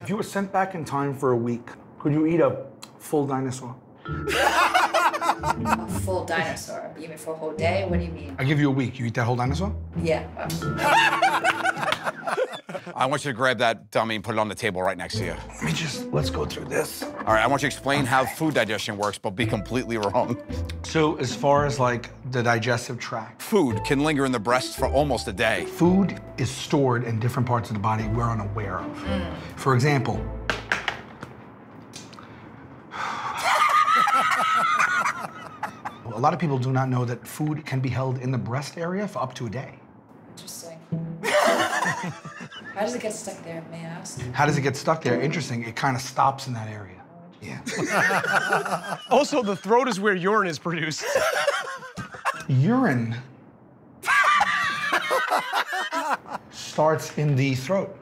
If you were sent back in time for a week, could you eat a full dinosaur? A full dinosaur. You mean for a whole day? What do you mean? I give you a week. You eat that whole dinosaur? Yeah. I want you to grab that dummy and put it on the table right next to you. Let me just, let's go through this. All right, I want you to explain how food digestion works, but be completely wrong. So, as far as like the digestive tract, Food can linger in the breast for almost a day. food is stored in different parts of the body we're unaware of. Mm. For example, a lot of people do not know that food can be held in the breast area for up to a day. Interesting. How does it get stuck there, may I ask? How does it get stuck there? Interesting. It kind of stops in that area. Yeah. Also, the throat is where urine is produced. Urine starts in the throat.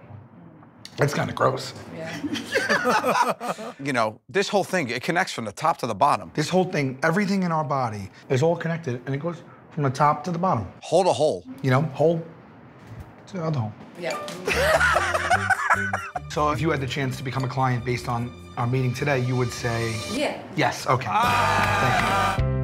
That's kind of gross. Yeah. You know, this whole thing, it connects from the top to the bottom. This whole thing, everything in our body is all connected and it goes from the top to the bottom. Hole to hole. You know, hole to the other hole. Yeah. So if you had the chance to become a client based on our meeting today, you would say Yeah. yes. Okay. Ah. Thank you.